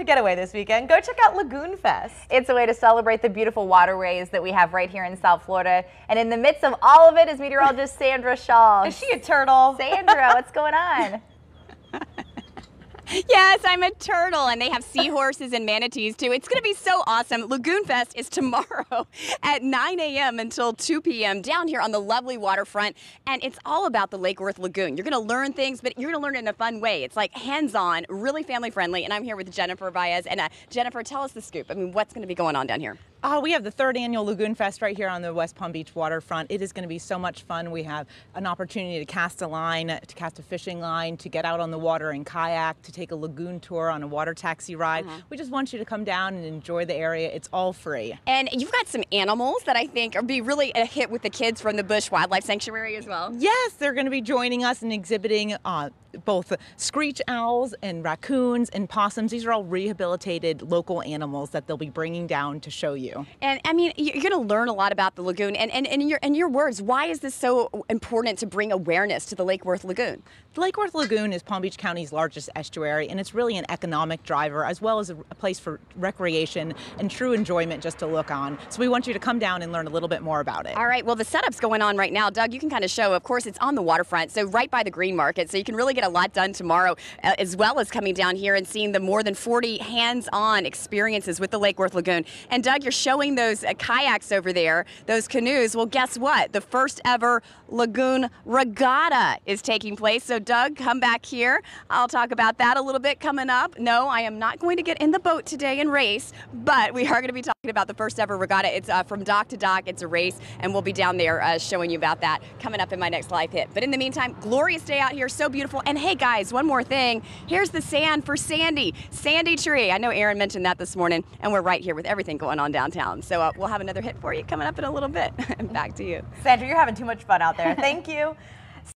to get away this weekend, go check out Lagoon Fest. It's a way to celebrate the beautiful waterways that we have right here in South Florida. And in the midst of all of it is meteorologist Sandra Shaw. Is she a turtle? Sandra, what's going on? Yes, I'm a turtle, and they have seahorses and manatees too. It's going to be so awesome. Lagoon Fest is tomorrow at 9 a.m. until 2 p.m. down here on the lovely waterfront, and it's all about the Lake Worth Lagoon. You're going to learn things, but you're going to learn it in a fun way. It's like hands-on, really family-friendly, and I'm here with Jennifer Baez. And uh, Jennifer, tell us the scoop. I mean, what's going to be going on down here? Uh, we have the third annual Lagoon Fest right here on the West Palm Beach waterfront. It is going to be so much fun. We have an opportunity to cast a line, to cast a fishing line, to get out on the water and kayak, to take a lagoon tour on a water taxi ride. Uh-huh. We just want you to come down and enjoy the area. It's all free. And you've got some animals that I think are be really a hit with the kids from the Busch Wildlife Sanctuary as well. Yes, they're going to be joining us and exhibiting uh, both screech owls and raccoons and possums. These are all rehabilitated local animals that they'll be bringing down to show you. And I mean, you're going to learn a lot about the lagoon. And, and, and in, your, in your words, why is this so important to bring awareness to the Lake Worth Lagoon? The Lake Worth Lagoon is Palm Beach County's largest estuary, and it's really an economic driver as well as a, a place for recreation and true enjoyment just to look on. So we want you to come down and learn a little bit more about it. All right, well, the setup's going on right now. Doug, you can kind of show, of course, it's on the waterfront, so right by the green market. So you can really get a lot done tomorrow, uh, as well as coming down here and seeing the more than 40 hands on experiences with the Lake Worth Lagoon. And Doug, you're showing those uh, kayaks over there, those canoes. Well, guess what? The first ever Lagoon Regatta is taking place. So, Doug, come back here. I'll talk about that a little bit coming up. No, I am not going to get in the boat today and race, but we are going to be talking about the first ever regatta. It's uh, from dock to dock, it's a race, and we'll be down there uh, showing you about that coming up in my next live hit. But in the meantime, glorious day out here, so beautiful. And hey, guys, one more thing. Here's the sand for Sandi, Sandi Tree. I know Aaron mentioned that this morning, and we're right here with everything going on downtown. So uh, we'll have another hit for you coming up in a little bit. And back to you. Sandra, you're having too much fun out there. Thank you.